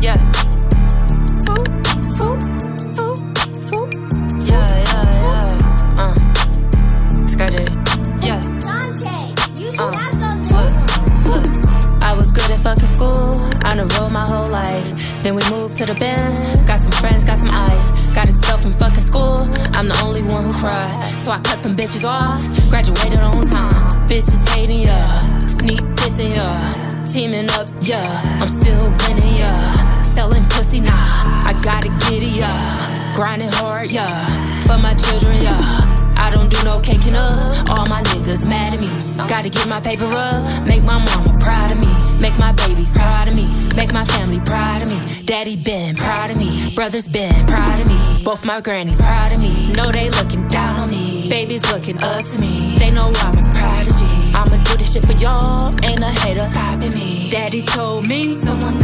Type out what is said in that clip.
Yeah. Two, two, two, two. Yeah, yeah, yeah. Uh. Scotty. Yeah. Uh. Look, look. I was good at fucking school. On the road my whole life. Then we moved to the bend. Got some friends, got some ice. Got expelled from fucking school. I'm the only one who cried. So I cut them bitches off. Graduated on time. Bitches hating ya. Sneak dissing ya. Teaming up, yeah. I'm still winning, it, yeah. Grinding hard, yeah. For my children, yeah. I don't do no caking up. All my niggas mad at me. Gotta get my paper up. Make my mama proud of me. Make my babies proud of me. Make my family proud of me. Daddy been proud of me. Brothers been proud of me. Both my grannies proud of me. Know they looking down on me. Babies looking up to me. They know I'm a prodigy. I'ma do this shit for y'all. Ain't a hater stopping me. Daddy told me someone